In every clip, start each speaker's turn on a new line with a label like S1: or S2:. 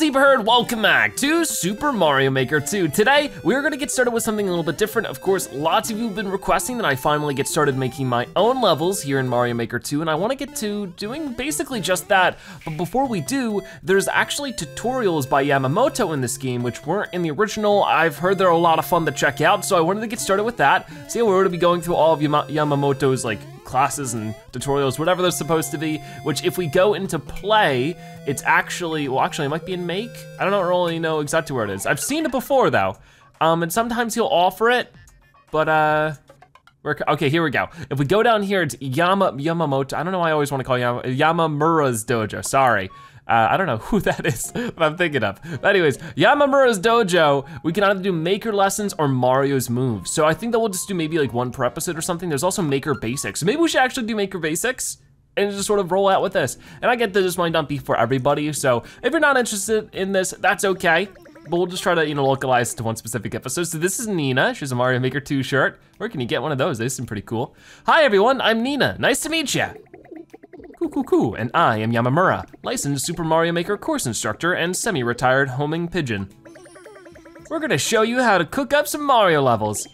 S1: Lizzie Bird, welcome back to Super Mario Maker 2. Today, we're gonna get started with something a little bit different. Of course, lots of you have been requesting that I finally get started making my own levels here in Mario Maker 2, and I wanna get to doing basically just that. But before we do, there's actually tutorials by Yamamoto in this game, which weren't in the original. I've heard they're a lot of fun to check out, so I wanted to get started with that. So we're gonna be going through all of Yamamoto's like classes and tutorials, whatever they're supposed to be, which if we go into play, it's actually, well actually it might be in make? I don't really know exactly where it is. I've seen it before though. Um, and sometimes he'll offer it, but uh, okay, here we go. If we go down here, it's Yama, Yamamoto, I don't know why I always wanna call Yama, Yamamura's dojo, sorry. Uh, I don't know who that is I'm thinking of. But anyways, Yamamura's Dojo, we can either do Maker lessons or Mario's moves. So I think that we'll just do maybe like one per episode or something. There's also Maker Basics. Maybe we should actually do Maker Basics and just sort of roll out with this. And I get that this might not be for everybody, so if you're not interested in this, that's okay. But we'll just try to, you know, localize to one specific episode. So this is Nina, she's a Mario Maker 2 shirt. Where can you get one of those? They seem pretty cool. Hi everyone, I'm Nina, nice to meet you. And I am Yamamura, licensed Super Mario Maker course instructor and semi-retired homing pigeon. We're gonna show you how to cook up some Mario levels.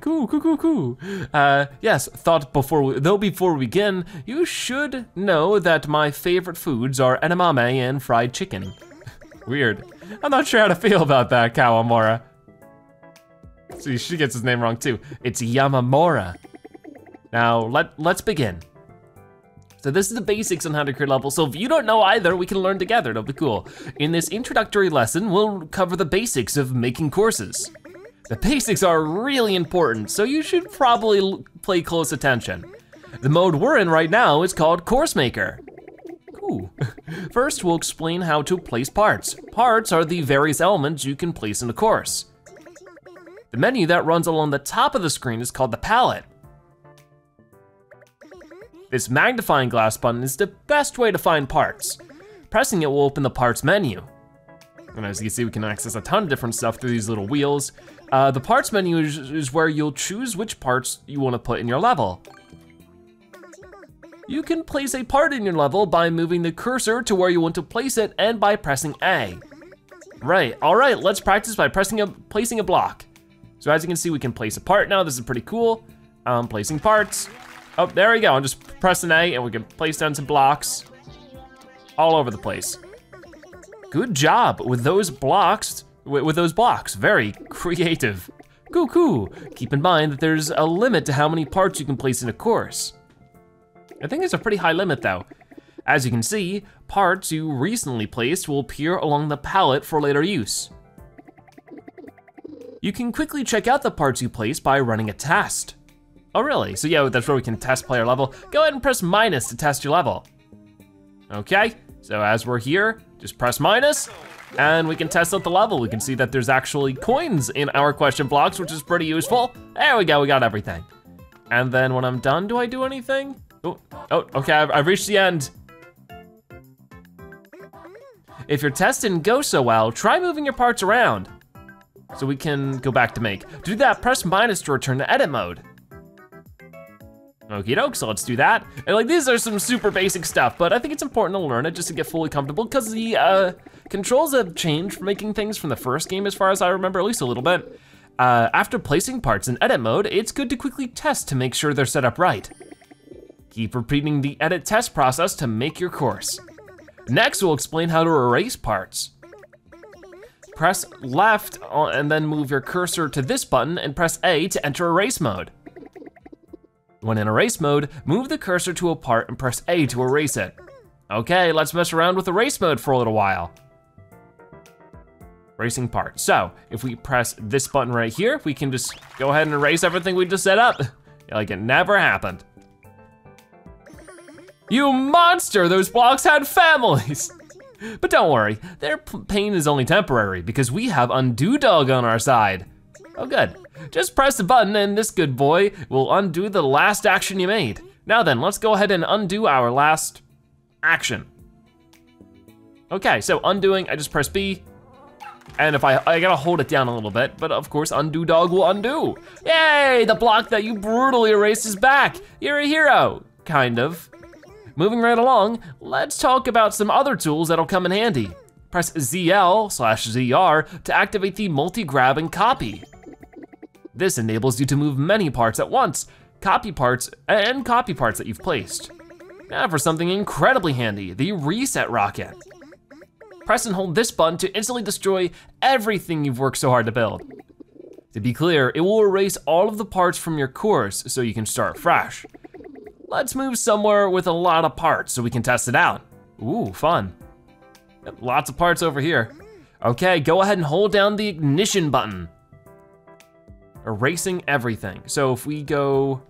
S1: cool, cool, cool, cool. Uh, yes, thought before, we, though before we begin, you should know that my favorite foods are edamame and fried chicken. Weird. I'm not sure how to feel about that, Kawamura. See, she gets his name wrong too. It's Yamamura. Now, let, let's begin. So this is the basics on how to create levels. So if you don't know either, we can learn together, it'll be cool. In this introductory lesson, we'll cover the basics of making courses. The basics are really important, so you should probably pay close attention. The mode we're in right now is called Course Maker. Cool. First, we'll explain how to place parts. Parts are the various elements you can place in a course. The menu that runs along the top of the screen is called the palette. This magnifying glass button is the best way to find parts. Pressing it will open the parts menu. And as you can see, we can access a ton of different stuff through these little wheels. Uh, the parts menu is, is where you'll choose which parts you wanna put in your level. You can place a part in your level by moving the cursor to where you want to place it and by pressing A. Right, all right, let's practice by pressing a, placing a block. So as you can see, we can place a part now. This is pretty cool. Um, placing parts. Oh, there we go. I'm just pressing A and we can place down some blocks all over the place. Good job with those blocks, with those blocks. Very creative. Cool. Keep in mind that there's a limit to how many parts you can place in a course. I think it's a pretty high limit though. As you can see, parts you recently placed will appear along the palette for later use. You can quickly check out the parts you place by running a test. Oh really? So yeah, that's where we can test player level. Go ahead and press minus to test your level. Okay, so as we're here, just press minus, and we can test out the level. We can see that there's actually coins in our question blocks, which is pretty useful. There we go, we got everything. And then when I'm done, do I do anything? Oh, oh okay, I've, I've reached the end. If your test didn't go so well, try moving your parts around. So we can go back to make. To do that, press minus to return to edit mode. Okie doke, so let's do that. And like these are some super basic stuff, but I think it's important to learn it just to get fully comfortable because the uh, controls have changed from making things from the first game as far as I remember, at least a little bit. Uh, after placing parts in edit mode, it's good to quickly test to make sure they're set up right. Keep repeating the edit test process to make your course. Next, we'll explain how to erase parts. Press left and then move your cursor to this button and press A to enter erase mode. When in erase mode, move the cursor to a part and press A to erase it. Okay, let's mess around with erase mode for a little while. Erasing part. So, if we press this button right here, we can just go ahead and erase everything we just set up. like it never happened. You monster, those blocks had families. But don't worry, their pain is only temporary because we have Undo Dog on our side. Oh good. Just press the button and this good boy will undo the last action you made. Now then, let's go ahead and undo our last action. Okay, so undoing, I just press B, and if I, I gotta hold it down a little bit, but of course undo dog will undo. Yay, the block that you brutally erased is back. You're a hero, kind of. Moving right along, let's talk about some other tools that'll come in handy. Press ZL slash ZR to activate the multi-grab and copy. This enables you to move many parts at once, copy parts and copy parts that you've placed. Now for something incredibly handy, the reset rocket. Press and hold this button to instantly destroy everything you've worked so hard to build. To be clear, it will erase all of the parts from your course so you can start fresh. Let's move somewhere with a lot of parts so we can test it out. Ooh, fun. Lots of parts over here. Okay, go ahead and hold down the ignition button. Erasing everything. So if we go,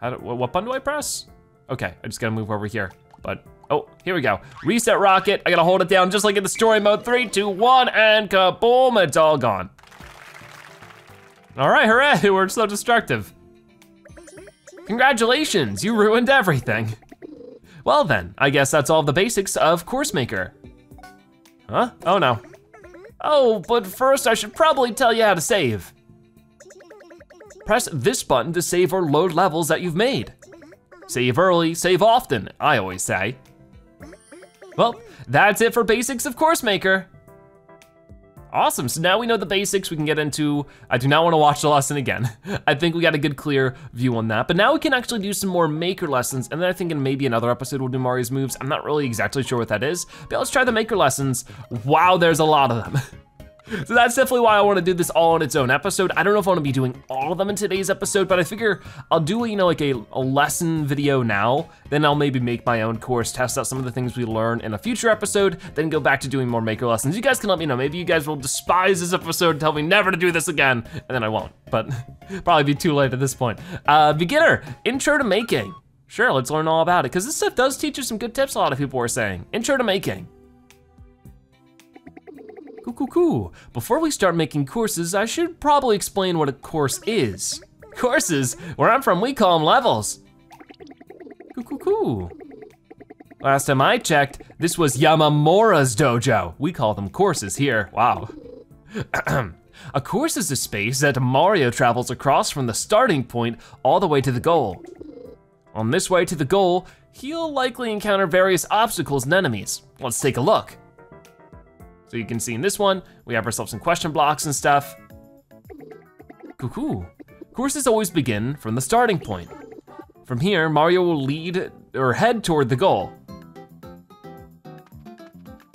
S1: how do, what button do I press? Okay, I just gotta move over here. But, oh, here we go. Reset rocket, I gotta hold it down just like in the story mode. Three, two, one, and kaboom, it's all gone. All right, hooray, we're so destructive. Congratulations, you ruined everything. Well then, I guess that's all the basics of Course Maker. Huh? Oh no. Oh, but first I should probably tell you how to save. Press this button to save or load levels that you've made. Save early, save often, I always say. Well, that's it for basics of Course Maker. Awesome, so now we know the basics, we can get into, I do not wanna watch the lesson again. I think we got a good clear view on that, but now we can actually do some more maker lessons, and then I think in maybe another episode we'll do Mario's moves. I'm not really exactly sure what that is, but let's try the maker lessons. Wow, there's a lot of them. So that's definitely why I wanna do this all on its own episode. I don't know if I wanna be doing all of them in today's episode, but I figure I'll do, you know, like a, a lesson video now, then I'll maybe make my own course, test out some of the things we learn in a future episode, then go back to doing more maker lessons. You guys can let me know, maybe you guys will despise this episode, and tell me never to do this again, and then I won't, but probably be too late at this point. Uh, beginner, intro to making. Sure, let's learn all about it, because this stuff does teach you some good tips, a lot of people were saying. Intro to making. Cool, cool, cool. Before we start making courses, I should probably explain what a course is. Courses, where I'm from, we call them levels. Cool, cool, cool. Last time I checked, this was Yamamura's dojo. We call them courses here, wow. a course is a space that Mario travels across from the starting point all the way to the goal. On this way to the goal, he'll likely encounter various obstacles and enemies. Let's take a look. So you can see in this one, we have ourselves some question blocks and stuff. Cool, Courses always begin from the starting point. From here, Mario will lead or head toward the goal.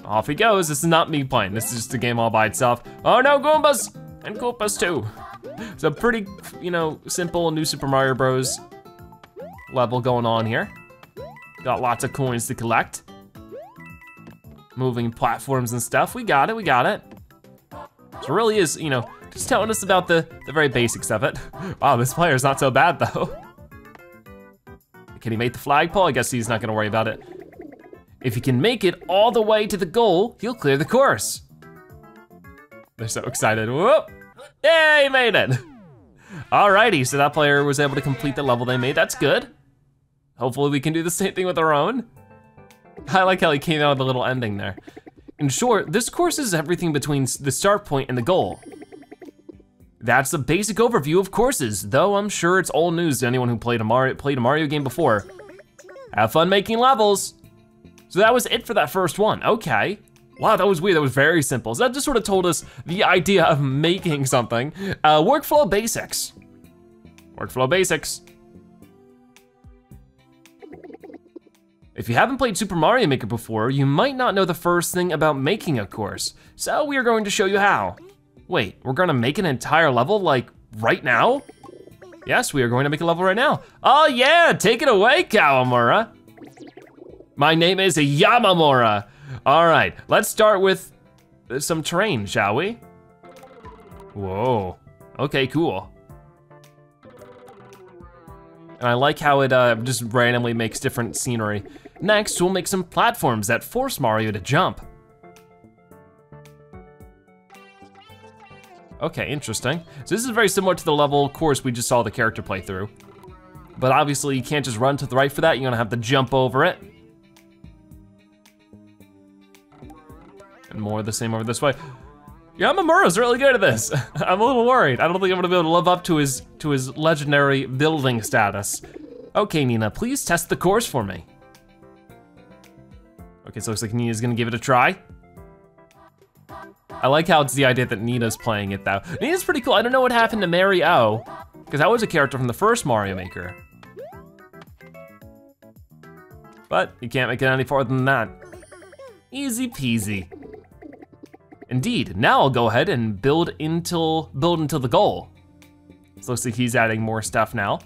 S1: Off he goes, this is not me playing, this is just a game all by itself. Oh no, Goombas! And Koopas too. A pretty, you know, simple New Super Mario Bros. level going on here. Got lots of coins to collect moving platforms and stuff. We got it, we got it. So it really is, you know, just telling us about the, the very basics of it. Wow, this player's not so bad though. Can he make the flagpole? I guess he's not gonna worry about it. If he can make it all the way to the goal, he'll clear the course. They're so excited, whoop! Yay, he made it! Alrighty, so that player was able to complete the level they made, that's good. Hopefully we can do the same thing with our own. I like how he came out with a little ending there. In short, this course is everything between the start point and the goal. That's the basic overview of courses, though I'm sure it's old news to anyone who played a Mario, played a Mario game before. Have fun making levels. So that was it for that first one, okay. Wow, that was weird, that was very simple. So that just sort of told us the idea of making something. Uh, workflow basics. Workflow basics. If you haven't played Super Mario Maker before, you might not know the first thing about making a course. So we are going to show you how. Wait, we're gonna make an entire level like right now? Yes, we are going to make a level right now. Oh yeah, take it away, Kawamura. My name is Yamamura. All right, let's start with some terrain, shall we? Whoa, okay, cool. And I like how it uh, just randomly makes different scenery. Next, we'll make some platforms that force Mario to jump. Okay, interesting. So this is very similar to the level course we just saw the character play through. But obviously you can't just run to the right for that, you're gonna have to jump over it. And more of the same over this way. Yamamura's really good at this. I'm a little worried. I don't think I'm gonna be able to live up to his to his legendary building status. Okay, Nina, please test the course for me. Okay, so it looks like Nina's gonna give it a try. I like how it's the idea that Nina's playing it though. Nina's pretty cool. I don't know what happened to Mary O, because that was a character from the first Mario Maker. But you can't make it any farther than that. Easy peasy. Indeed, now I'll go ahead and build until, build until the goal. So looks like he's adding more stuff now.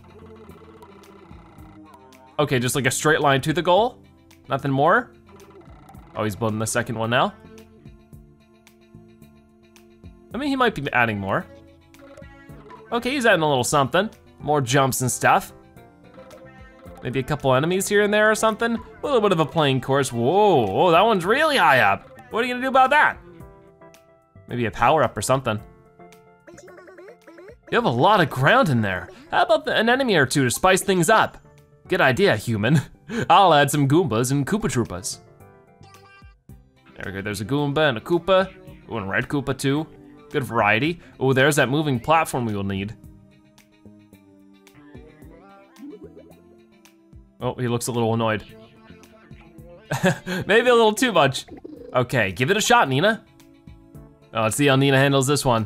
S1: Okay, just like a straight line to the goal? Nothing more? Oh, he's building the second one now. I mean, he might be adding more. Okay, he's adding a little something. More jumps and stuff. Maybe a couple enemies here and there or something. A little bit of a playing course. Whoa, whoa, that one's really high up. What are you gonna do about that? Maybe a power up or something. You have a lot of ground in there. How about an enemy or two to spice things up? Good idea, human. I'll add some Goombas and Koopa Troopas. There we go, there's a Goomba and a Koopa. And a Red Koopa too. Good variety. Oh, there's that moving platform we will need. Oh, he looks a little annoyed. Maybe a little too much. Okay, give it a shot, Nina. Oh, let's see how Nina handles this one.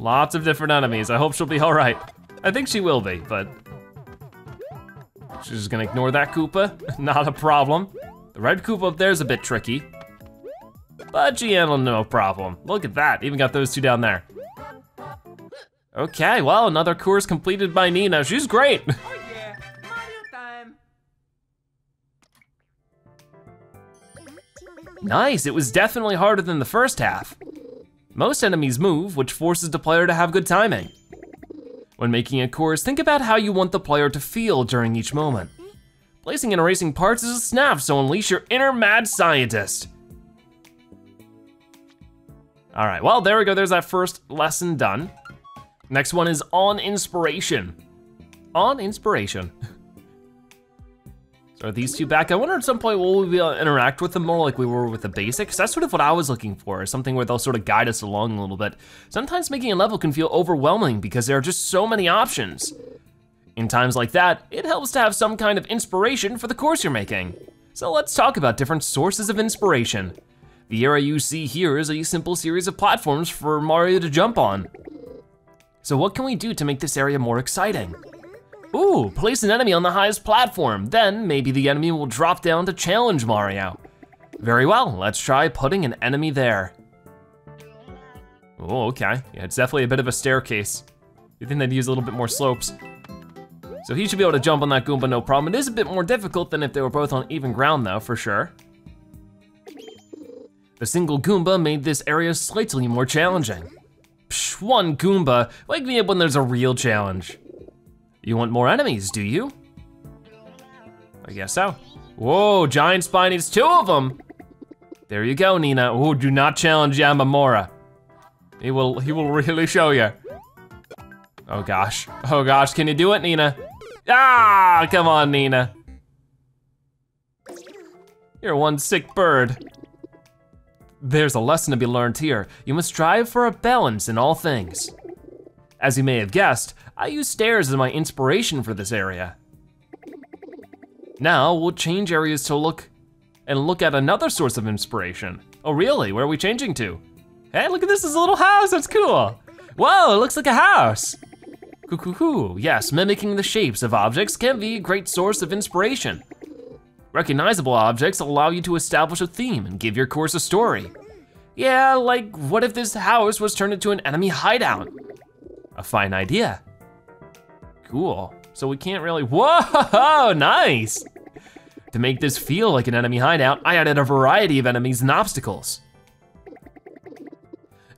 S1: Lots of different enemies. I hope she'll be all right. I think she will be, but she's just gonna ignore that Koopa. Not a problem. The red Koopa up there is a bit tricky, but she handled no problem. Look at that, even got those two down there. Okay, well, another course completed by Nina. She's great.
S2: Oh yeah, Mario time.
S1: Nice, it was definitely harder than the first half. Most enemies move, which forces the player to have good timing. When making a course, think about how you want the player to feel during each moment. Placing and erasing parts is a snap, so unleash your inner mad scientist. All right, well, there we go, there's that first lesson done. Next one is on inspiration. On inspiration. are these two back? I wonder at some point will we be able to interact with them more like we were with the basics? That's sort of what I was looking for, something where they'll sort of guide us along a little bit. Sometimes making a level can feel overwhelming because there are just so many options. In times like that, it helps to have some kind of inspiration for the course you're making. So let's talk about different sources of inspiration. The area you see here is a simple series of platforms for Mario to jump on. So what can we do to make this area more exciting? Ooh, place an enemy on the highest platform. Then maybe the enemy will drop down to challenge Mario. Very well, let's try putting an enemy there. Oh, okay. Yeah, it's definitely a bit of a staircase. You think they'd use a little bit more slopes. So he should be able to jump on that Goomba no problem. It is a bit more difficult than if they were both on even ground though, for sure. The single Goomba made this area slightly more challenging. Psh, one Goomba, wake me up when there's a real challenge. You want more enemies, do you? I guess so. Whoa, Giant Spy needs two of them. There you go, Nina. Oh, do not challenge Yamamura. He will, he will really show you. Oh gosh, oh gosh, can you do it, Nina? Ah, come on, Nina. You're one sick bird. There's a lesson to be learned here. You must strive for a balance in all things. As you may have guessed, I use stairs as my inspiration for this area. Now we'll change areas to look and look at another source of inspiration. Oh really, where are we changing to? Hey, look at this, this little house, that's cool. Whoa, it looks like a house. Coo coo coo, yes, mimicking the shapes of objects can be a great source of inspiration. Recognizable objects allow you to establish a theme and give your course a story. Yeah, like what if this house was turned into an enemy hideout? A fine idea. Cool, so we can't really, whoa, nice. To make this feel like an enemy hideout, I added a variety of enemies and obstacles.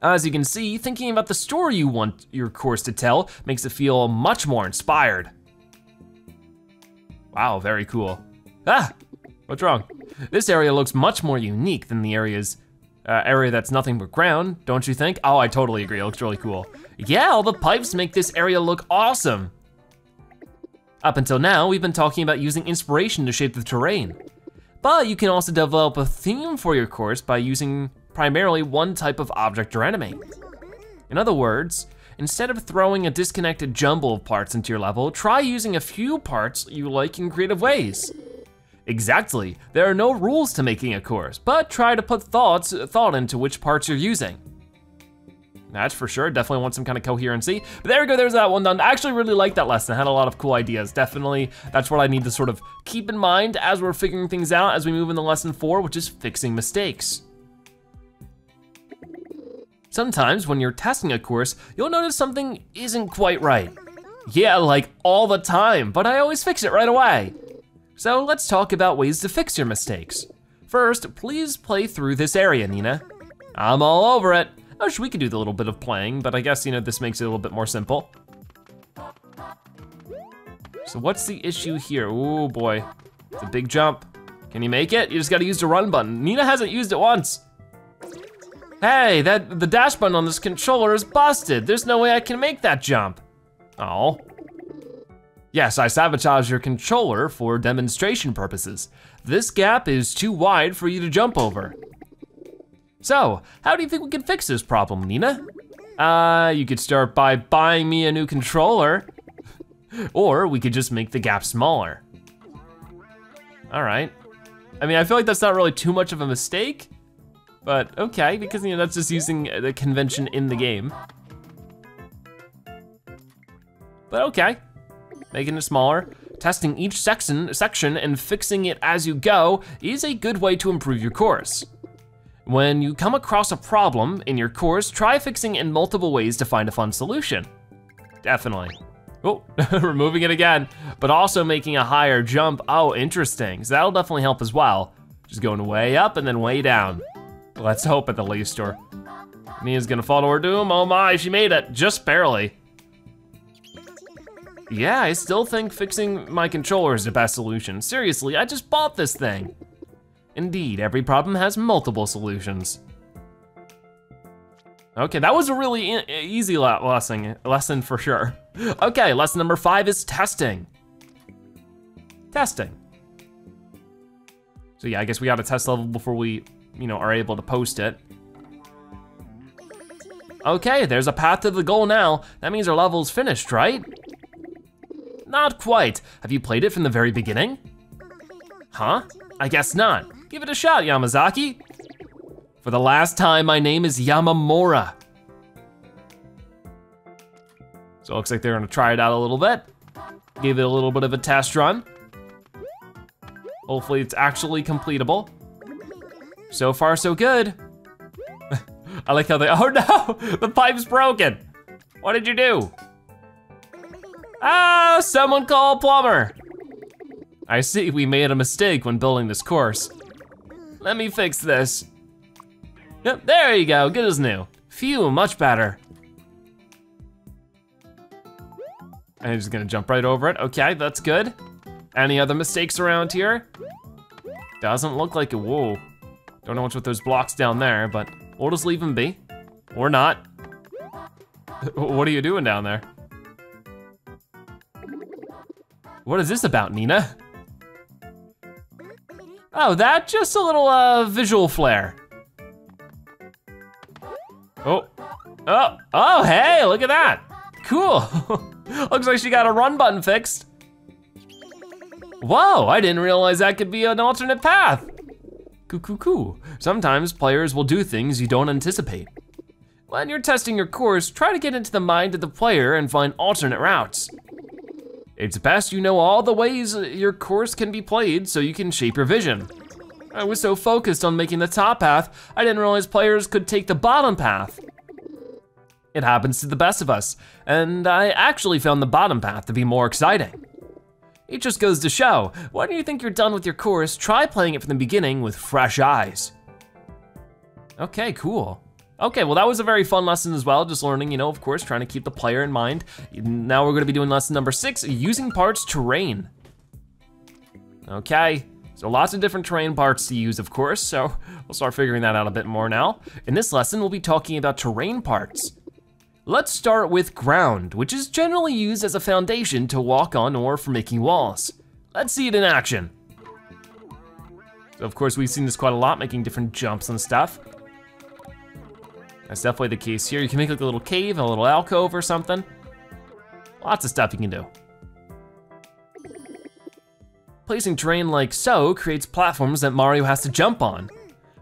S1: As you can see, thinking about the story you want your course to tell makes it feel much more inspired. Wow, very cool. Ah, what's wrong? This area looks much more unique than the areas, uh, area that's nothing but ground, don't you think? Oh, I totally agree, it looks really cool. Yeah, all the pipes make this area look awesome. Up until now, we've been talking about using inspiration to shape the terrain. But you can also develop a theme for your course by using primarily one type of object or enemy. In other words, instead of throwing a disconnected jumble of parts into your level, try using a few parts you like in creative ways. Exactly, there are no rules to making a course, but try to put thoughts, thought into which parts you're using. That's for sure, definitely want some kind of coherency. But there we go, there's that one done. I actually really liked that lesson, had a lot of cool ideas. Definitely, that's what I need to sort of keep in mind as we're figuring things out as we move into lesson four, which is fixing mistakes. Sometimes when you're testing a course, you'll notice something isn't quite right. Yeah, like all the time, but I always fix it right away. So let's talk about ways to fix your mistakes. First, please play through this area, Nina. I'm all over it. Wish we could do the little bit of playing, but I guess, you know, this makes it a little bit more simple. So what's the issue here? Oh boy, it's a big jump. Can you make it? You just gotta use the run button. Nina hasn't used it once. Hey, that the dash button on this controller is busted. There's no way I can make that jump. Oh. Yes, I sabotaged your controller for demonstration purposes. This gap is too wide for you to jump over. So, how do you think we can fix this problem, Nina? Uh, you could start by buying me a new controller. or we could just make the gap smaller. All right. I mean, I feel like that's not really too much of a mistake, but okay, because you know that's just using the convention in the game. But okay, making it smaller. Testing each section, section and fixing it as you go is a good way to improve your course. When you come across a problem in your course, try fixing in multiple ways to find a fun solution. Definitely. Oh, removing it again, but also making a higher jump. Oh, interesting. So that'll definitely help as well. Just going way up and then way down. Let's hope at the least, or Mia's gonna fall to her doom. Oh my, she made it, just barely. Yeah, I still think fixing my controller is the best solution. Seriously, I just bought this thing. Indeed, every problem has multiple solutions. Okay, that was a really e easy lesson, lesson for sure. Okay, lesson number five is testing. Testing. So yeah, I guess we got a test level before we, you know, are able to post it. Okay, there's a path to the goal now. That means our level's finished, right? Not quite. Have you played it from the very beginning? Huh? I guess not. Give it a shot, Yamazaki. For the last time, my name is Yamamura. So it looks like they're gonna try it out a little bit. Give it a little bit of a test run. Hopefully it's actually completable. So far, so good. I like how they, oh no, the pipe's broken. What did you do? Ah, someone call a plumber. I see we made a mistake when building this course. Let me fix this. Yep, there you go, good as new. Phew, much better. I'm just gonna jump right over it. Okay, that's good. Any other mistakes around here? Doesn't look like it, whoa. Don't know what's with those blocks down there, but we'll just leave them be. Or not. what are you doing down there? What is this about, Nina? Oh, that? Just a little uh, visual flair. Oh, oh, oh, hey, look at that. Cool. Looks like she got a run button fixed. Whoa, I didn't realize that could be an alternate path. Coo, coo, coo. Sometimes players will do things you don't anticipate. When you're testing your course, try to get into the mind of the player and find alternate routes. It's best you know all the ways your course can be played so you can shape your vision. I was so focused on making the top path, I didn't realize players could take the bottom path. It happens to the best of us, and I actually found the bottom path to be more exciting. It just goes to show, when you think you're done with your course, try playing it from the beginning with fresh eyes. Okay, cool. Okay, well that was a very fun lesson as well, just learning, you know, of course, trying to keep the player in mind. Now we're gonna be doing lesson number six, using parts terrain. Okay, so lots of different terrain parts to use, of course, so we'll start figuring that out a bit more now. In this lesson, we'll be talking about terrain parts. Let's start with ground, which is generally used as a foundation to walk on or for making walls. Let's see it in action. So of course, we've seen this quite a lot, making different jumps and stuff. That's definitely the case here. You can make like a little cave, a little alcove or something. Lots of stuff you can do. Placing terrain like so creates platforms that Mario has to jump on.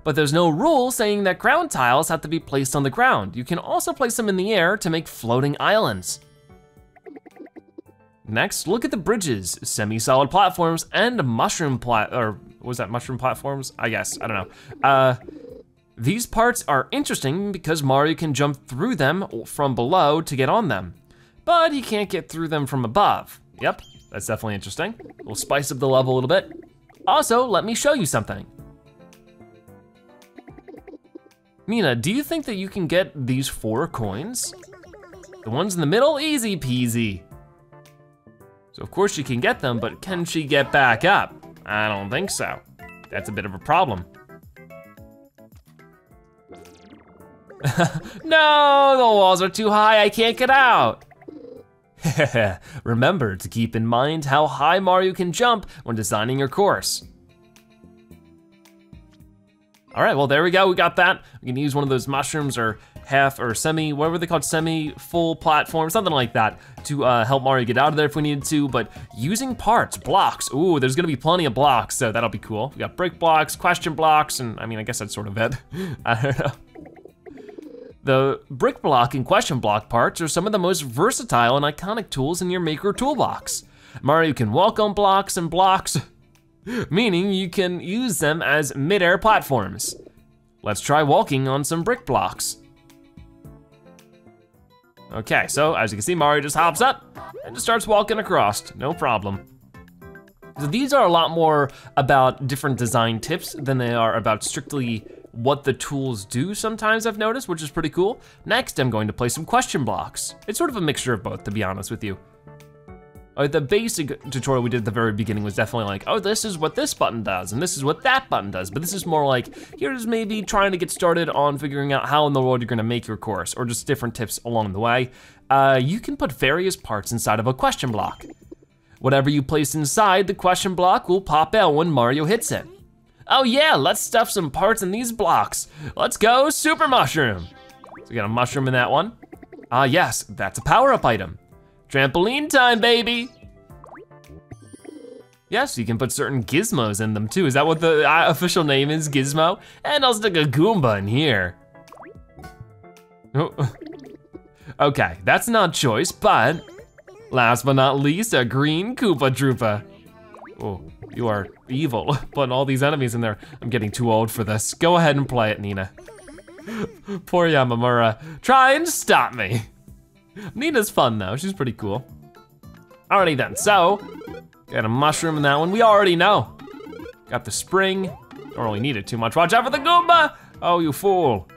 S1: But there's no rule saying that ground tiles have to be placed on the ground. You can also place them in the air to make floating islands. Next, look at the bridges, semi-solid platforms, and mushroom plat, or was that mushroom platforms? I guess, I don't know. Uh, these parts are interesting because Mario can jump through them from below to get on them, but he can't get through them from above. Yep, that's definitely interesting. We'll spice up the level a little bit. Also, let me show you something. Nina, do you think that you can get these four coins? The ones in the middle, easy peasy. So of course she can get them, but can she get back up? I don't think so. That's a bit of a problem. no, the walls are too high, I can't get out. Remember to keep in mind how high Mario can jump when designing your course. All right, well, there we go, we got that. We can use one of those mushrooms or half or semi, what were they called, semi-full platform, something like that, to uh, help Mario get out of there if we needed to, but using parts, blocks, ooh, there's gonna be plenty of blocks, so that'll be cool. We got brick blocks, question blocks, and I mean, I guess that's sort of it. I don't know. The brick block and question block parts are some of the most versatile and iconic tools in your Maker toolbox. Mario can walk on blocks and blocks, meaning you can use them as mid-air platforms. Let's try walking on some brick blocks. Okay, so as you can see, Mario just hops up and just starts walking across, no problem. So these are a lot more about different design tips than they are about strictly what the tools do sometimes I've noticed, which is pretty cool. Next, I'm going to play some question blocks. It's sort of a mixture of both, to be honest with you. Uh, the basic tutorial we did at the very beginning was definitely like, oh, this is what this button does, and this is what that button does. But this is more like, here's maybe trying to get started on figuring out how in the world you're gonna make your course, or just different tips along the way. Uh, you can put various parts inside of a question block. Whatever you place inside the question block will pop out when Mario hits it. Oh yeah, let's stuff some parts in these blocks. Let's go, Super Mushroom. So we got a mushroom in that one. Ah yes, that's a power-up item. Trampoline time, baby. Yes, you can put certain gizmos in them too. Is that what the uh, official name is, Gizmo? And I'll stick a Goomba in here. Oh. Okay, that's not choice, but last but not least, a green Koopa Troopa. Oh, you are evil, putting all these enemies in there. I'm getting too old for this. Go ahead and play it, Nina. Poor Yamamura, try and stop me. Nina's fun though, she's pretty cool. Alrighty then, so, got a mushroom in that one, we already know. Got the spring, don't really need it too much. Watch out for the Goomba! Oh, you fool.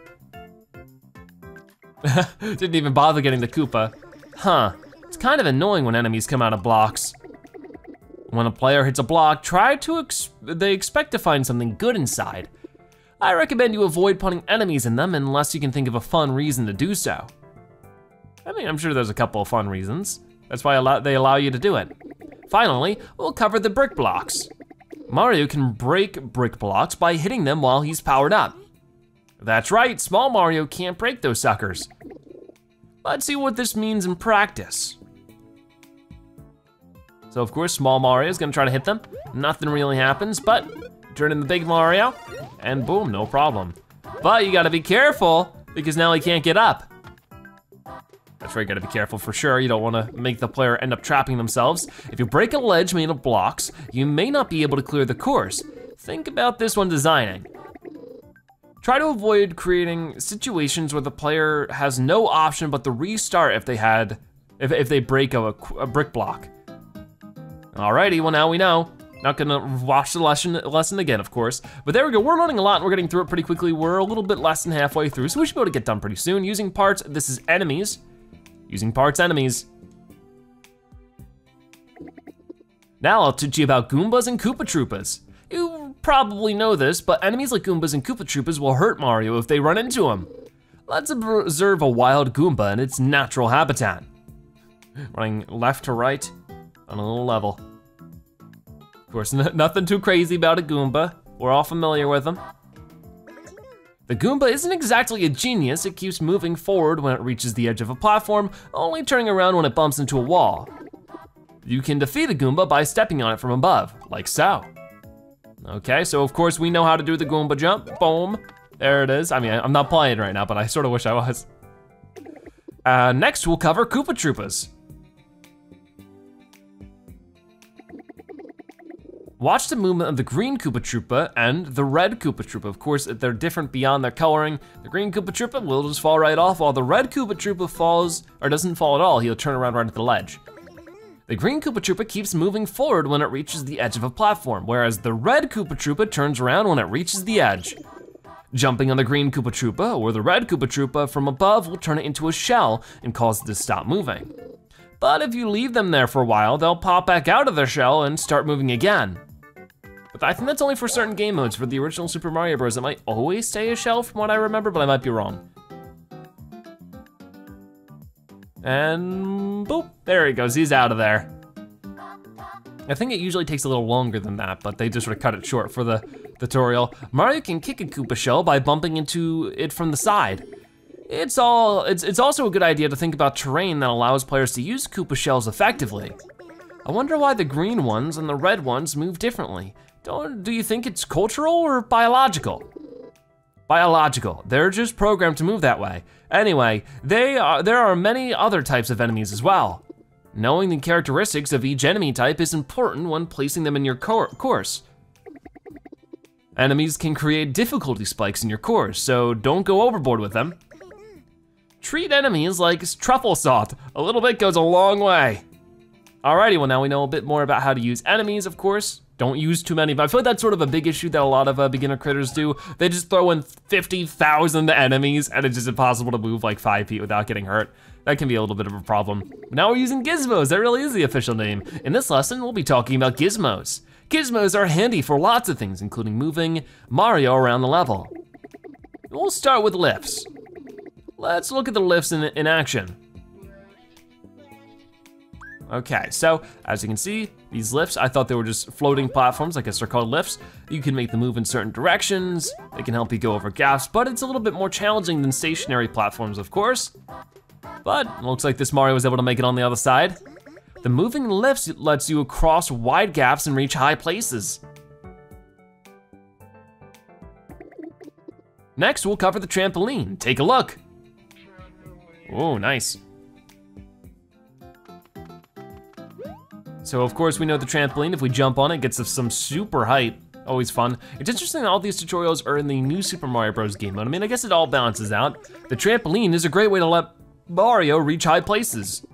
S1: Didn't even bother getting the Koopa. Huh, it's kind of annoying when enemies come out of blocks. When a player hits a block, try to, ex they expect to find something good inside. I recommend you avoid putting enemies in them unless you can think of a fun reason to do so. I mean, I'm sure there's a couple of fun reasons. That's why they allow you to do it. Finally, we'll cover the brick blocks. Mario can break brick blocks by hitting them while he's powered up. That's right, small Mario can't break those suckers. Let's see what this means in practice. So of course, small Mario is gonna try to hit them. Nothing really happens, but turn in the big Mario, and boom, no problem. But you gotta be careful, because now he can't get up. That's right, you gotta be careful for sure. You don't wanna make the player end up trapping themselves. If you break a ledge made of blocks, you may not be able to clear the course. Think about this when designing. Try to avoid creating situations where the player has no option but to restart if they had, if, if they break a, a brick block. Alrighty, well now we know. Not gonna watch the lesson, lesson again, of course. But there we go, we're learning a lot and we're getting through it pretty quickly. We're a little bit less than halfway through, so we should be able to get done pretty soon. Using parts, this is enemies. Using parts, enemies. Now I'll teach you about Goombas and Koopa Troopas. You probably know this, but enemies like Goombas and Koopa Troopas will hurt Mario if they run into him. Let's observe a wild Goomba in its natural habitat. Running left to right on a little level. Of course, nothing too crazy about a Goomba. We're all familiar with them. The Goomba isn't exactly a genius, it keeps moving forward when it reaches the edge of a platform, only turning around when it bumps into a wall. You can defeat a Goomba by stepping on it from above, like so. Okay, so of course we know how to do the Goomba jump, boom. There it is. I mean, I'm not playing right now, but I sort of wish I was. Uh, next, we'll cover Koopa Troopas. Watch the movement of the green Koopa Troopa and the red Koopa Troopa. Of course, they're different beyond their coloring. The green Koopa Troopa will just fall right off, while the red Koopa Troopa falls, or doesn't fall at all, he'll turn around right at the ledge. The green Koopa Troopa keeps moving forward when it reaches the edge of a platform, whereas the red Koopa Troopa turns around when it reaches the edge. Jumping on the green Koopa Troopa or the red Koopa Troopa from above will turn it into a shell and cause it to stop moving. But if you leave them there for a while, they'll pop back out of their shell and start moving again. I think that's only for certain game modes. For the original Super Mario Bros, it might always stay a shell from what I remember, but I might be wrong. And boop, there he goes, he's out of there. I think it usually takes a little longer than that, but they just sort of cut it short for the tutorial. Mario can kick a Koopa shell by bumping into it from the side. It's all, it's, it's also a good idea to think about terrain that allows players to use Koopa shells effectively. I wonder why the green ones and the red ones move differently. Don't, do you think it's cultural or biological? Biological, they're just programmed to move that way. Anyway, they are, there are many other types of enemies as well. Knowing the characteristics of each enemy type is important when placing them in your course. Enemies can create difficulty spikes in your course, so don't go overboard with them. Treat enemies like truffle salt. A little bit goes a long way. Alrighty, well now we know a bit more about how to use enemies, of course. Don't use too many, but I feel like that's sort of a big issue that a lot of uh, beginner critters do. They just throw in 50,000 enemies and it's just impossible to move like five feet without getting hurt. That can be a little bit of a problem. Now we're using gizmos, that really is the official name. In this lesson, we'll be talking about gizmos. Gizmos are handy for lots of things, including moving Mario around the level. We'll start with lifts. Let's look at the lifts in, in action. Okay, so as you can see, these lifts, I thought they were just floating platforms, I guess they're called lifts. You can make them move in certain directions, they can help you go over gaps, but it's a little bit more challenging than stationary platforms, of course. But looks like this Mario was able to make it on the other side. The moving lifts lets you cross wide gaps and reach high places. Next, we'll cover the trampoline. Take a look. Oh, nice. So of course we know the trampoline, if we jump on it, gets us some super height. Always fun. It's interesting that all these tutorials are in the new Super Mario Bros. game mode. I mean, I guess it all balances out. The trampoline is a great way to let Mario reach high places.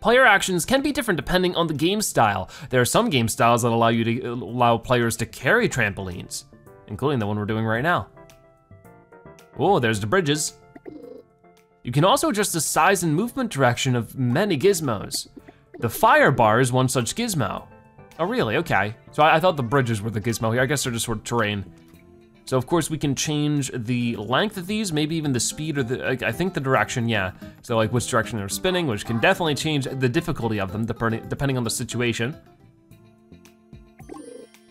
S1: Player actions can be different depending on the game style. There are some game styles that allow you to allow players to carry trampolines, including the one we're doing right now. Oh, there's the bridges. You can also adjust the size and movement direction of many gizmos. The fire bar is one such gizmo. Oh really, okay. So I, I, thought the bridges were the gizmo here. I guess they're just sort of terrain. So of course we can change the length of these, maybe even the speed or the, I think the direction, yeah. So like which direction they're spinning, which can definitely change the difficulty of them depending, depending on the situation.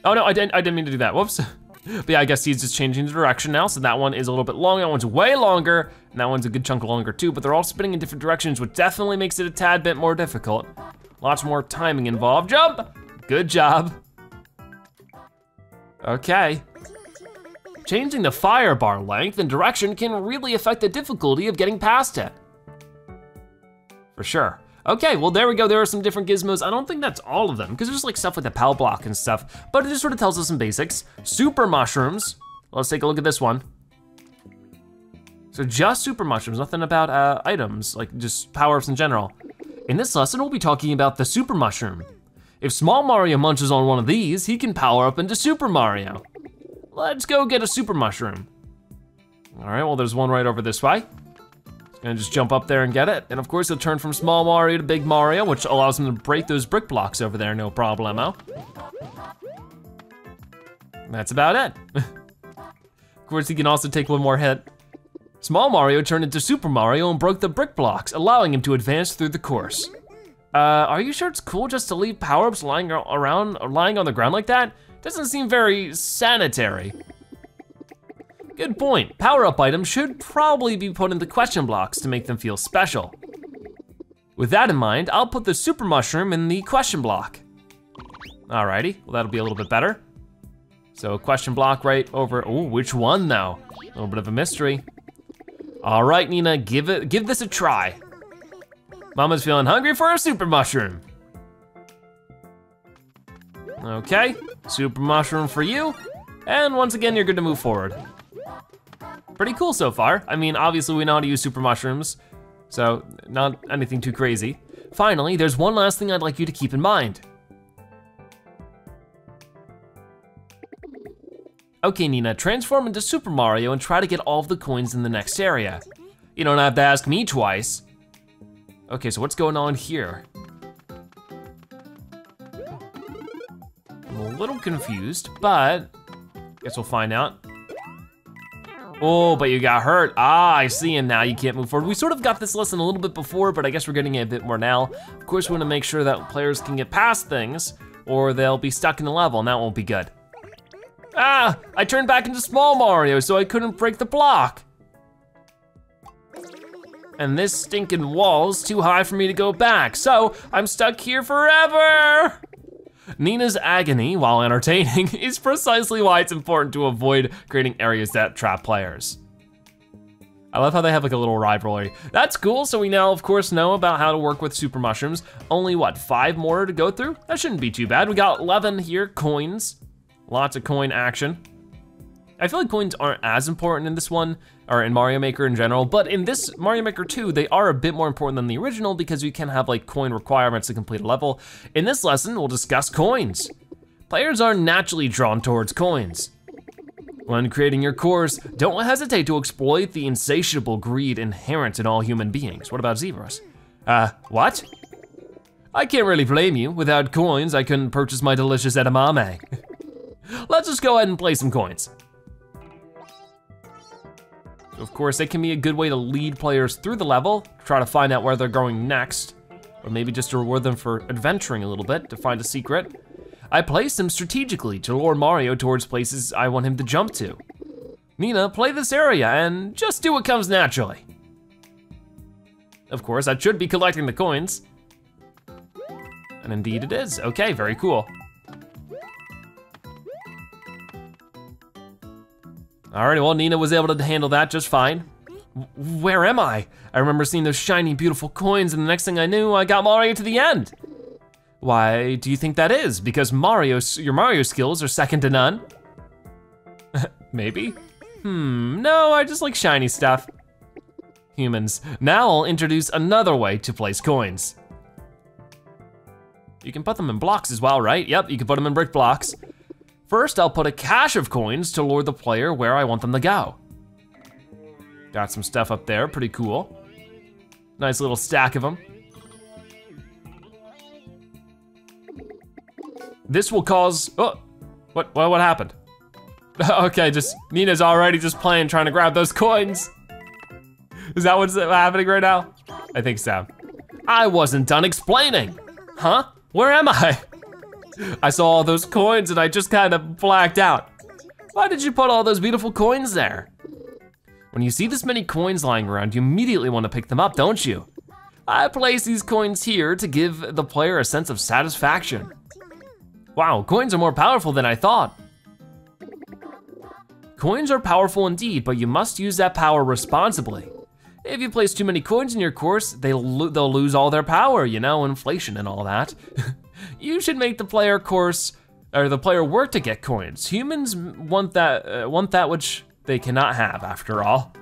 S1: Oh no, I didn't, I didn't mean to do that, whoops. But yeah, I guess he's just changing the direction now. So that one is a little bit longer, that one's way longer, and that one's a good chunk longer too, but they're all spinning in different directions, which definitely makes it a tad bit more difficult. Lots more timing involved. Jump! Good job. Okay. Changing the fire bar length and direction can really affect the difficulty of getting past it. For sure. Okay, well there we go, there are some different gizmos. I don't think that's all of them, because there's like stuff with the POW block and stuff, but it just sort of tells us some basics. Super mushrooms, let's take a look at this one. So just super mushrooms, nothing about uh, items, like just power-ups in general. In this lesson, we'll be talking about the Super Mushroom. If Small Mario munches on one of these, he can power up into Super Mario. Let's go get a Super Mushroom. All right, well, there's one right over this way. Gonna just jump up there and get it. And of course, he'll turn from Small Mario to Big Mario, which allows him to break those brick blocks over there, no problemo. That's about it. of course, he can also take one more hit. Small Mario turned into Super Mario and broke the brick blocks, allowing him to advance through the course. Uh, are you sure it's cool just to leave power-ups lying around or lying on the ground like that? Doesn't seem very sanitary. Good point. Power-up items should probably be put into question blocks to make them feel special. With that in mind, I'll put the super mushroom in the question block. Alrighty, well that'll be a little bit better. So question block right over, oh, which one though? A little bit of a mystery. All right, Nina, give it, give this a try. Mama's feeling hungry for a super mushroom. Okay, super mushroom for you. And once again, you're good to move forward. Pretty cool so far. I mean, obviously we know how to use super mushrooms, so not anything too crazy. Finally, there's one last thing I'd like you to keep in mind. Okay, Nina, transform into Super Mario and try to get all of the coins in the next area. You don't have to ask me twice. Okay, so what's going on here? I'm a little confused, but I guess we'll find out. Oh, but you got hurt. Ah, I see, and now you can't move forward. We sort of got this lesson a little bit before, but I guess we're getting it a bit more now. Of course, we wanna make sure that players can get past things, or they'll be stuck in the level, and that won't be good. Ah, I turned back into small Mario so I couldn't break the block. And this stinking wall's too high for me to go back, so I'm stuck here forever. Nina's agony, while entertaining, is precisely why it's important to avoid creating areas that trap players. I love how they have like a little rivalry. That's cool, so we now of course know about how to work with super mushrooms. Only what, five more to go through? That shouldn't be too bad. We got 11 here, coins. Lots of coin action. I feel like coins aren't as important in this one, or in Mario Maker in general, but in this Mario Maker 2, they are a bit more important than the original because you can have like coin requirements to complete a level. In this lesson, we'll discuss coins. Players are naturally drawn towards coins. When creating your course, don't hesitate to exploit the insatiable greed inherent in all human beings. What about zebras? Uh, what? I can't really blame you. Without coins, I couldn't purchase my delicious edamame. Let's just go ahead and play some coins. Of course, it can be a good way to lead players through the level, try to find out where they're going next, or maybe just to reward them for adventuring a little bit to find a secret. I place them strategically to lure Mario towards places I want him to jump to. Nina, play this area and just do what comes naturally. Of course, I should be collecting the coins. And indeed it is. Okay, very cool. Alright, well, Nina was able to handle that just fine. Where am I? I remember seeing those shiny, beautiful coins, and the next thing I knew, I got Mario to the end. Why do you think that is? Because Mario, your Mario skills are second to none? Maybe? Hmm, no, I just like shiny stuff. Humans. Now I'll introduce another way to place coins. You can put them in blocks as well, right? Yep, you can put them in brick blocks. First, I'll put a cache of coins to lure the player where I want them to go. Got some stuff up there, pretty cool. Nice little stack of them. This will cause, oh, what, what, what happened? okay, just, Nina's already just playing, trying to grab those coins. Is that what's happening right now? I think so. I wasn't done explaining. Huh? Where am I? I saw all those coins and I just kind of blacked out. Why did you put all those beautiful coins there? When you see this many coins lying around, you immediately want to pick them up, don't you? I place these coins here to give the player a sense of satisfaction. Wow, coins are more powerful than I thought. Coins are powerful indeed, but you must use that power responsibly. If you place too many coins in your course, they'll, they'll lose all their power, you know, inflation and all that. you should make the player course, or the player work to get coins. Humans want that, uh, want that which they cannot have after all.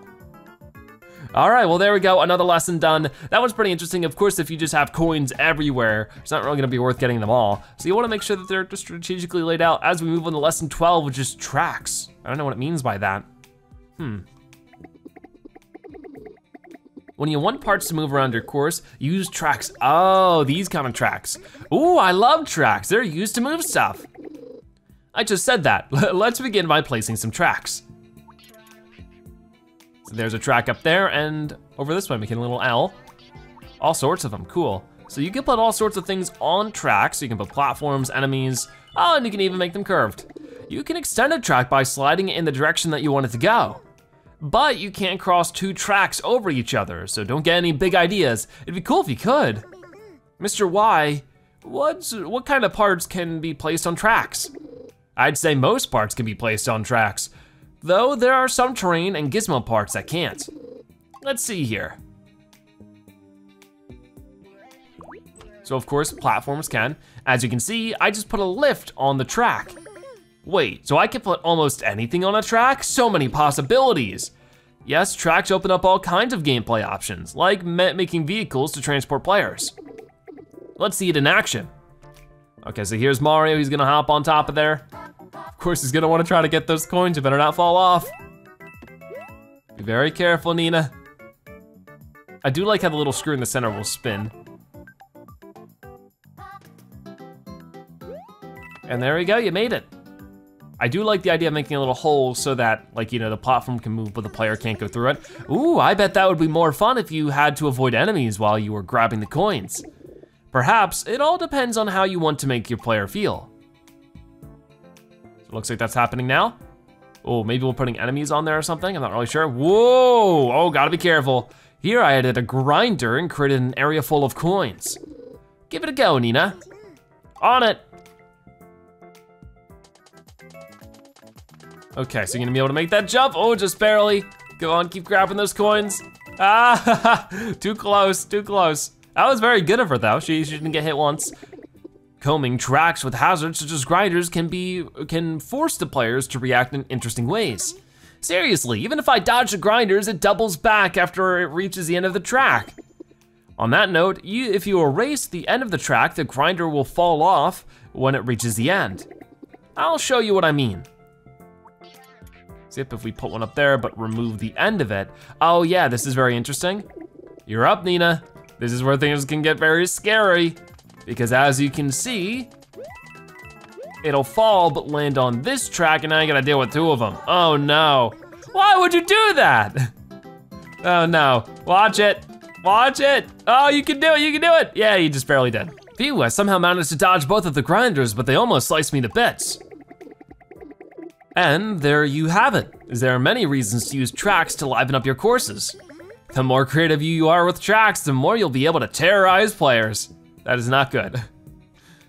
S1: All right, well there we go, another lesson done. That was pretty interesting. Of course, if you just have coins everywhere, it's not really gonna be worth getting them all. So you wanna make sure that they're strategically laid out as we move on to lesson 12, which is tracks. I don't know what it means by that. Hmm. When you want parts to move around your course, use tracks. Oh, these kind of tracks. Ooh, I love tracks. They're used to move stuff. I just said that. Let's begin by placing some tracks. So there's a track up there and over this way, making a little L. All sorts of them, cool. So you can put all sorts of things on tracks. You can put platforms, enemies, oh, and you can even make them curved. You can extend a track by sliding it in the direction that you want it to go. But you can't cross two tracks over each other, so don't get any big ideas. It'd be cool if you could. Mr. Y, what's, what kind of parts can be placed on tracks? I'd say most parts can be placed on tracks, though there are some terrain and gizmo parts that can't. Let's see here. So of course, platforms can. As you can see, I just put a lift on the track. Wait, so I can put almost anything on a track? So many possibilities. Yes, tracks open up all kinds of gameplay options, like making vehicles to transport players. Let's see it in action. Okay, so here's Mario, he's gonna hop on top of there. Of course, he's gonna wanna try to get those coins, you better not fall off. Be very careful, Nina. I do like how the little screw in the center will spin. And there we go, you made it. I do like the idea of making a little hole so that, like, you know, the platform can move, but the player can't go through it. Ooh, I bet that would be more fun if you had to avoid enemies while you were grabbing the coins. Perhaps it all depends on how you want to make your player feel. So looks like that's happening now. Oh, maybe we're putting enemies on there or something, I'm not really sure. Whoa, oh, gotta be careful. Here I added a grinder and created an area full of coins. Give it a go, Nina. On it. Okay, so you're gonna be able to make that jump. Oh, just barely. Go on, keep grabbing those coins. Ah, too close, too close. That was very good of her though. She, she didn't get hit once. Combing tracks with hazards such as grinders can be can force the players to react in interesting ways. Seriously, even if I dodge the grinders, it doubles back after it reaches the end of the track. On that note, you, if you erase the end of the track, the grinder will fall off when it reaches the end. I'll show you what I mean. Zip if we put one up there, but remove the end of it. Oh yeah, this is very interesting. You're up, Nina. This is where things can get very scary because as you can see, it'll fall but land on this track and now I gotta deal with two of them. Oh no. Why would you do that? Oh no, watch it, watch it. Oh, you can do it, you can do it. Yeah, you just barely did. Phew, I somehow managed to dodge both of the grinders, but they almost sliced me to bits. And there you have it. There are many reasons to use tracks to liven up your courses. The more creative you are with tracks, the more you'll be able to terrorize players. That is not good.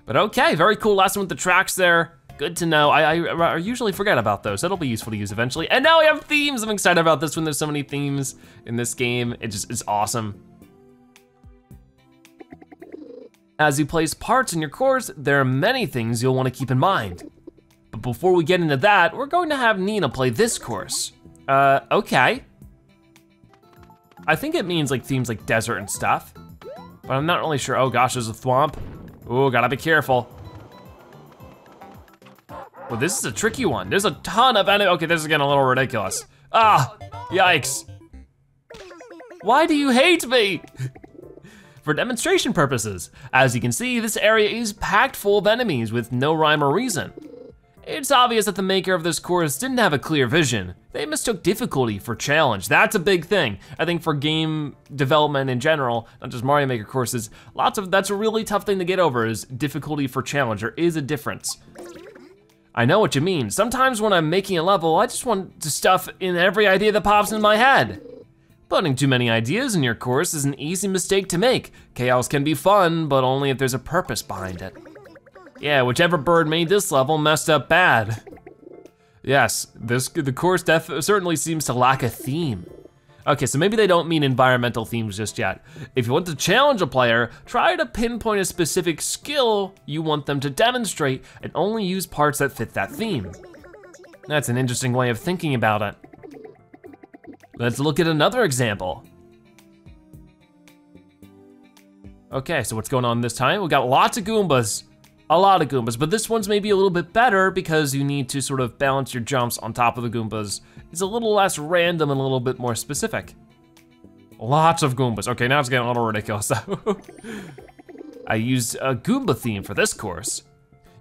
S1: But okay, very cool lesson with the tracks there. Good to know. I, I, I, usually forget about those. That'll be useful to use eventually. And now we have themes. I'm excited about this one. There's so many themes in this game. It just, it's awesome. As you place parts in your course, there are many things you'll want to keep in mind. But before we get into that, we're going to have Nina play this course. Uh, okay. I think it means like themes like desert and stuff, but I'm not really sure. Oh gosh, there's a thwomp. Oh, gotta be careful. Well, this is a tricky one. There's a ton of enemies. Okay, this is getting a little ridiculous. Ah, yikes. Why do you hate me? For demonstration purposes, as you can see, this area is packed full of enemies with no rhyme or reason. It's obvious that the maker of this course didn't have a clear vision. They mistook difficulty for challenge. That's a big thing. I think for game development in general, not just Mario Maker courses, lots of, that's a really tough thing to get over is difficulty for challenge. There is a difference. I know what you mean. Sometimes when I'm making a level, I just want to stuff in every idea that pops in my head. Putting too many ideas in your course is an easy mistake to make. Chaos can be fun, but only if there's a purpose behind it. Yeah, whichever bird made this level messed up bad. Yes, this the course def certainly seems to lack a theme. Okay, so maybe they don't mean environmental themes just yet. If you want to challenge a player, try to pinpoint a specific skill you want them to demonstrate and only use parts that fit that theme. That's an interesting way of thinking about it. Let's look at another example. Okay, so what's going on this time? We got lots of Goombas a lot of Goombas, but this one's maybe a little bit better because you need to sort of balance your jumps on top of the Goombas. It's a little less random and a little bit more specific. Lots of Goombas. Okay, now it's getting a little ridiculous. I used a Goomba theme for this course.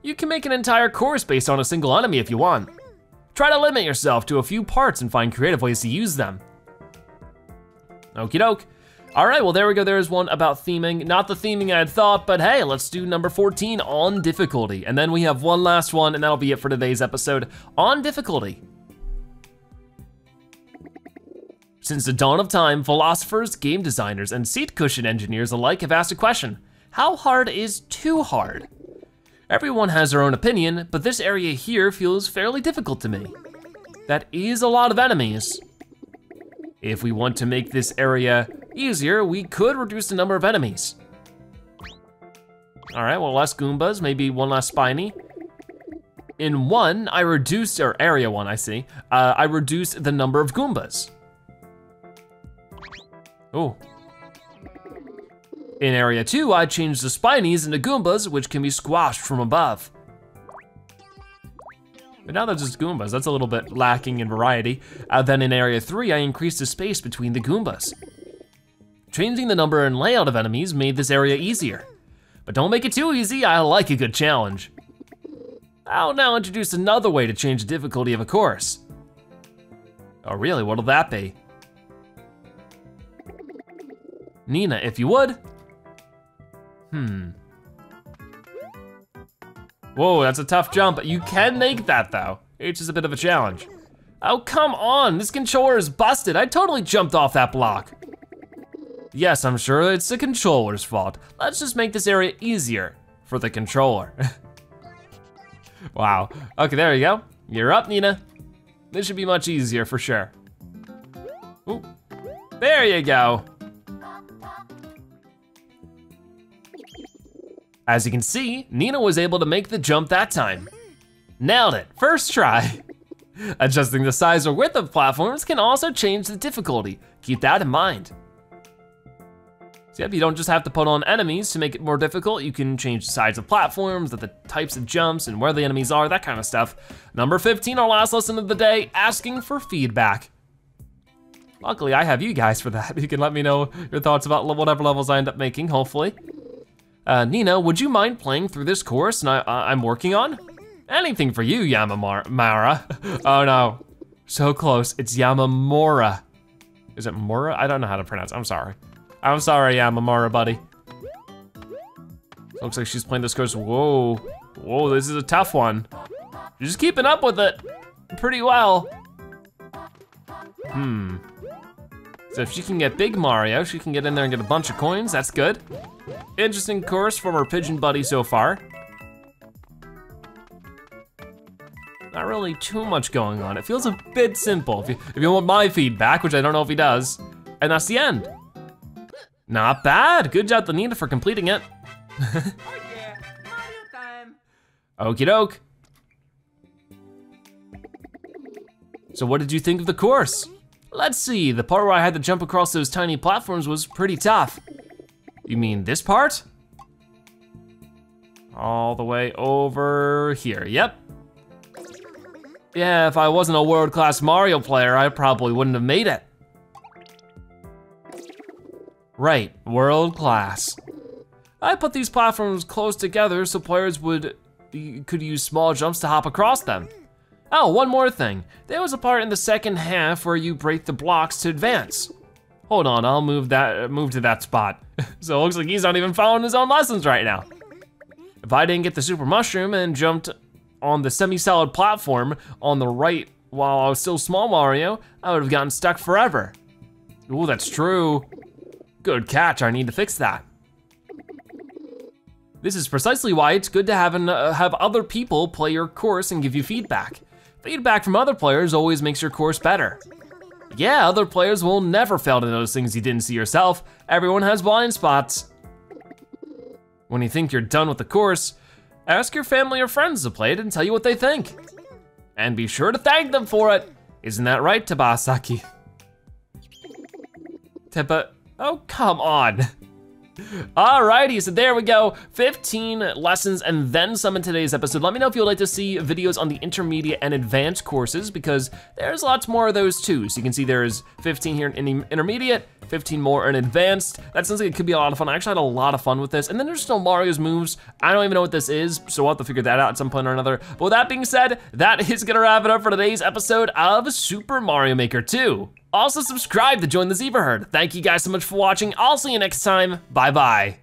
S1: You can make an entire course based on a single enemy if you want. Try to limit yourself to a few parts and find creative ways to use them. Okie doke. All right, well there we go, there's one about theming. Not the theming I had thought, but hey, let's do number 14 on difficulty. And then we have one last one and that'll be it for today's episode on difficulty. Since the dawn of time, philosophers, game designers, and seat cushion engineers alike have asked a question. How hard is too hard? Everyone has their own opinion, but this area here feels fairly difficult to me. That is a lot of enemies. If we want to make this area easier, we could reduce the number of enemies. All right, well, less Goombas, maybe one less Spiny. In one, I reduced, or area one, I see, uh, I reduced the number of Goombas. Oh. In area two, I changed the Spinies into Goombas, which can be squashed from above. But now they're just Goombas, that's a little bit lacking in variety. Uh, then in area three, I increased the space between the Goombas. Changing the number and layout of enemies made this area easier. But don't make it too easy, I like a good challenge. I'll now introduce another way to change the difficulty of a course. Oh really, what'll that be? Nina, if you would. Hmm. Whoa, that's a tough jump. You can make that though. It's just a bit of a challenge. Oh, come on, this controller is busted. I totally jumped off that block. Yes, I'm sure it's the controller's fault. Let's just make this area easier for the controller. wow, okay, there you go. You're up, Nina. This should be much easier for sure. Ooh. There you go. As you can see, Nina was able to make the jump that time. Nailed it, first try. Adjusting the size or width of platforms can also change the difficulty. Keep that in mind. So yep, you don't just have to put on enemies to make it more difficult, you can change the size of platforms, the types of jumps, and where the enemies are, that kind of stuff. Number 15, our last lesson of the day, asking for feedback. Luckily, I have you guys for that. You can let me know your thoughts about whatever levels I end up making, hopefully. Uh, Nina, would you mind playing through this course and I, I'm working on? Anything for you, Yamamara. oh no, so close, it's Yamamura. Is it Mura? I don't know how to pronounce, I'm sorry. I'm sorry, Yamamura, buddy. Looks like she's playing this course, whoa. Whoa, this is a tough one. Just keeping up with it pretty well. Hmm. So if she can get Big Mario, she can get in there and get a bunch of coins, that's good. Interesting course from our pigeon buddy so far. Not really too much going on. It feels a bit simple. If you, if you want my feedback, which I don't know if he does, and that's the end. Not bad, good job to Nina for completing it.
S2: Oh yeah, Mario time.
S1: Okie doke. So what did you think of the course? Let's see, the part where I had to jump across those tiny platforms was pretty tough. You mean this part? All the way over here, yep. Yeah, if I wasn't a world-class Mario player, I probably wouldn't have made it. Right, world class. I put these platforms close together so players would could use small jumps to hop across them. Oh, one more thing. There was a part in the second half where you break the blocks to advance. Hold on, I'll move that move to that spot. so it looks like he's not even following his own lessons right now. If I didn't get the super mushroom and jumped on the semi-solid platform on the right while I was still small Mario, I would have gotten stuck forever. Ooh, that's true. Good catch, I need to fix that. This is precisely why it's good to have, an, uh, have other people play your course and give you feedback. Feedback from other players always makes your course better. Yeah, other players will never fail to notice things you didn't see yourself. Everyone has blind spots. When you think you're done with the course, ask your family or friends to play it and tell you what they think. And be sure to thank them for it. Isn't that right, Tabasaki? Teba, oh, come on. Alrighty, so there we go. 15 lessons and then some in today's episode. Let me know if you'd like to see videos on the intermediate and advanced courses because there's lots more of those too. So you can see there's 15 here in the intermediate, 15 more in advanced. That sounds like it could be a lot of fun. I actually had a lot of fun with this. And then there's still Mario's moves. I don't even know what this is, so we'll have to figure that out at some point or another. But with that being said, that is gonna wrap it up for today's episode of Super Mario Maker 2. Also subscribe to join the Zebra Herd. Thank you guys so much for watching. I'll see you next time. Bye bye.